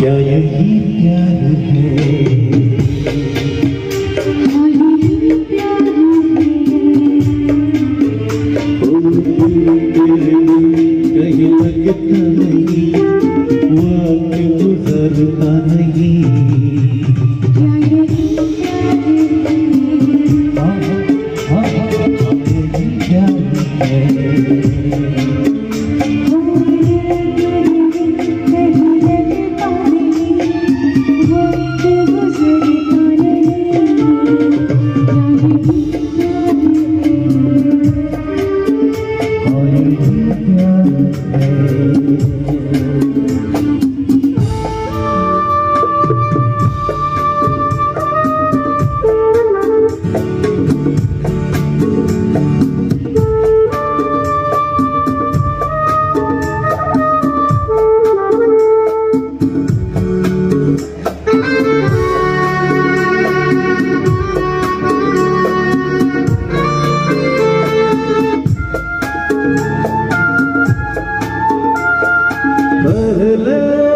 chờ những hiếp cha được पहले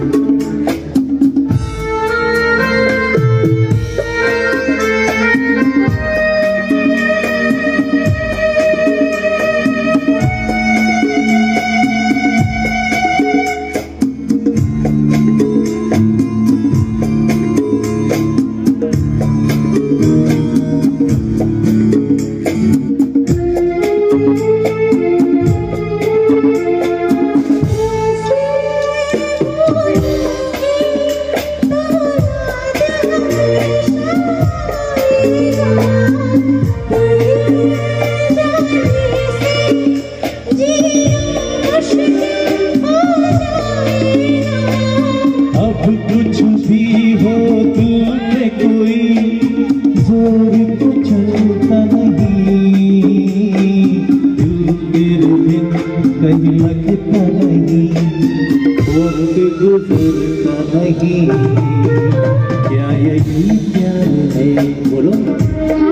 क्या यही प्यार है? बोलो।